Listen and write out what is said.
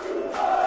Oh!